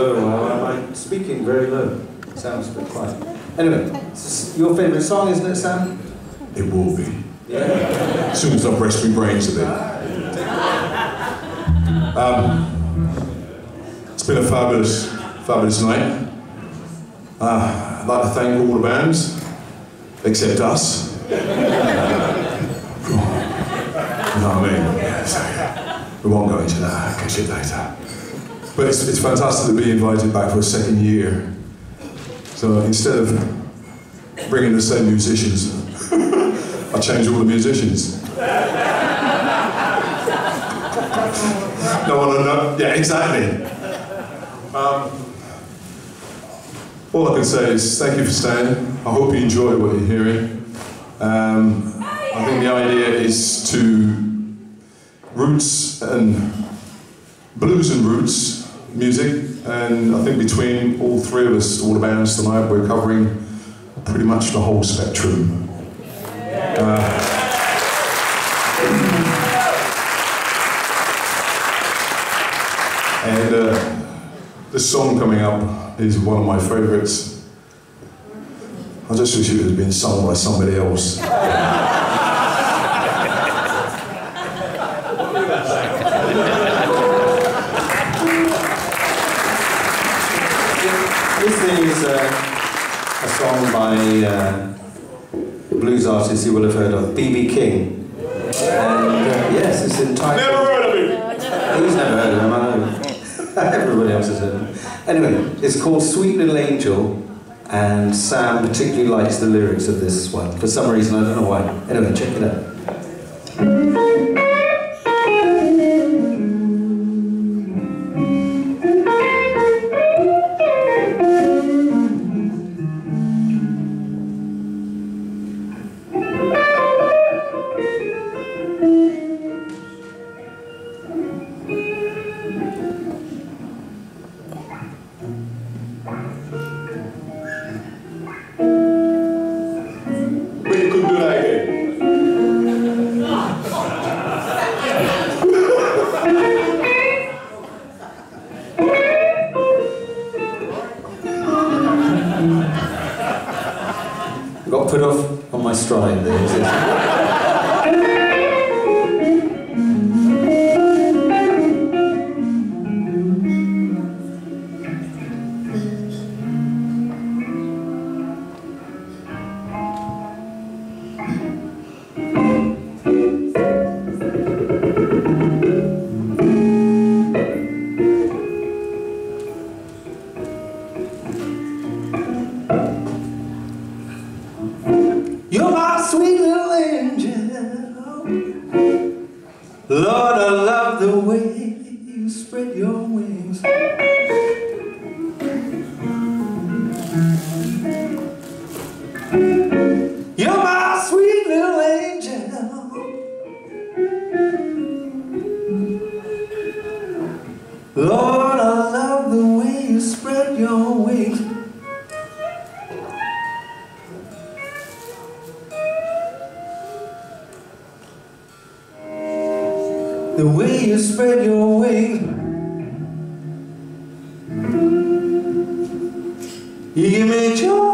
low, or am I speaking very low? It Sounds a bit quiet. Anyway, your favourite song, isn't it, Sam? It will be. Yeah. As soon as I've rest my brains a bit. Um, it's been a fabulous, fabulous night. Uh, I'd like to thank all the bands, except us. you know what I mean? Yeah, so, yeah. We won't go into that, I'll catch it later. But it's, it's fantastic to be invited back for a second year. So instead of bringing the same musicians, I changed all the musicians. no one know. Yeah, exactly. Um, all I can say is thank you for staying. I hope you enjoy what you're hearing. Um, I think the idea is to roots and blues and roots music, and I think between all three of us, all the bands tonight, we're covering pretty much the whole spectrum. Uh, and uh, this song coming up is one of my favourites. I just wish it had been sung by somebody else. Song by uh, blues artist you will have heard of, B.B. King. And uh, yes, it's entitled... Never heard of him! He's never heard of him, I know. Everybody else has heard of him. Anyway, it's called Sweet Little Angel, and Sam particularly likes the lyrics of this one. For some reason, I don't know why. Anyway, check it out. You're my sweet little angel. Lord, I love the way you spread your wings. the way you spread your wings. You give me joy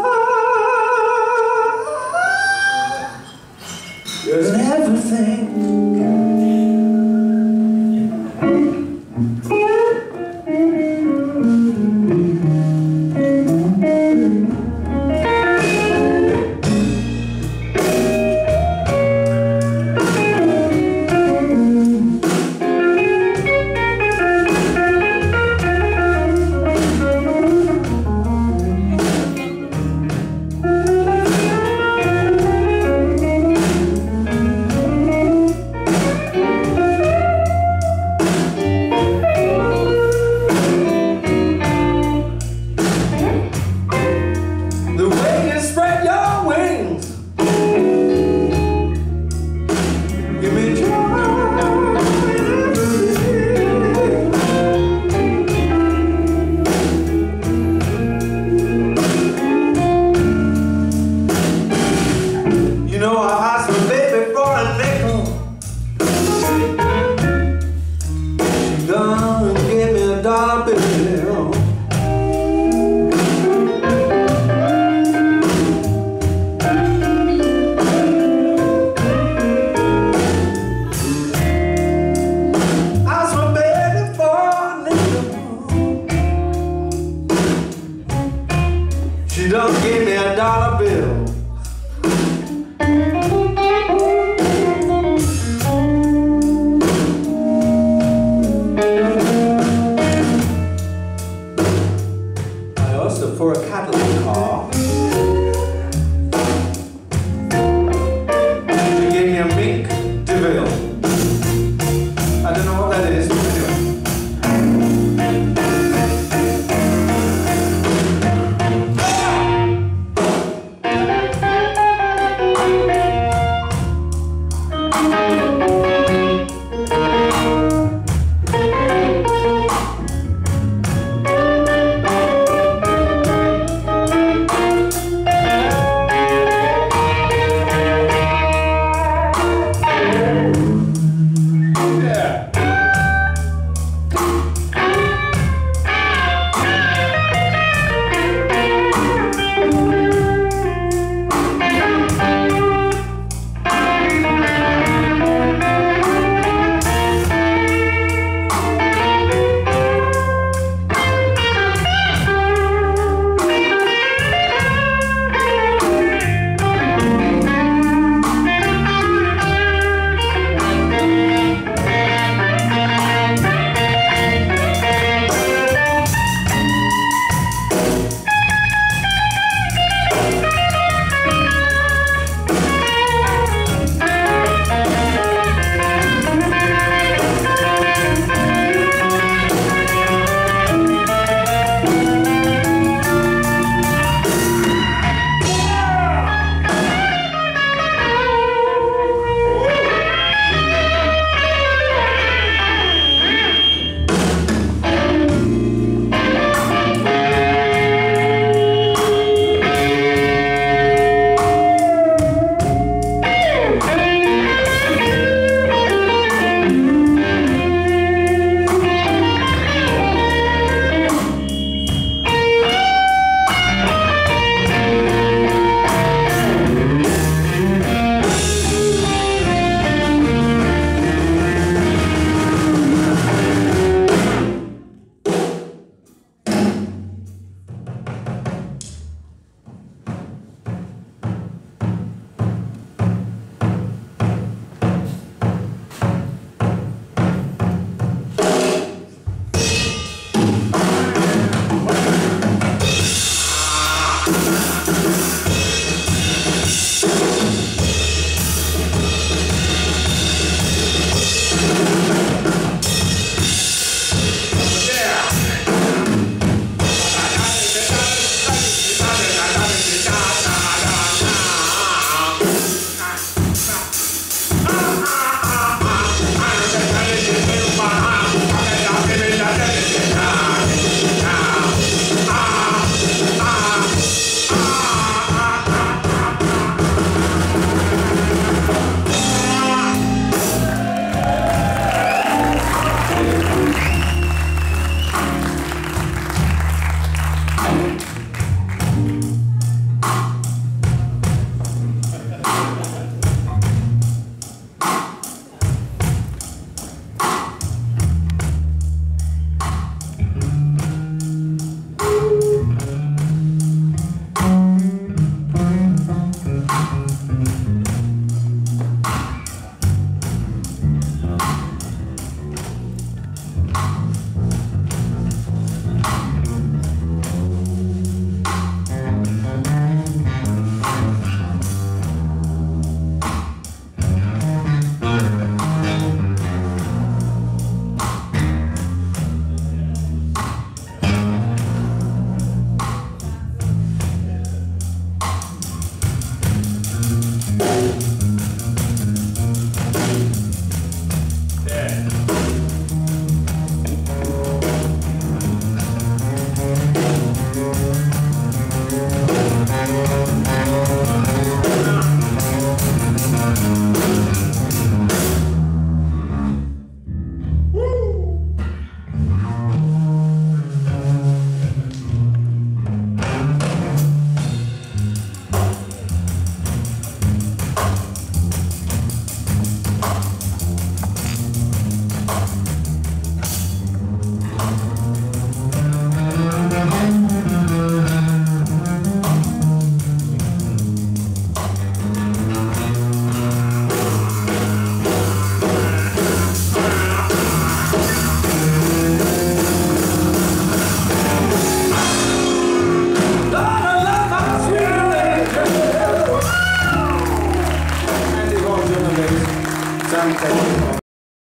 Yeah.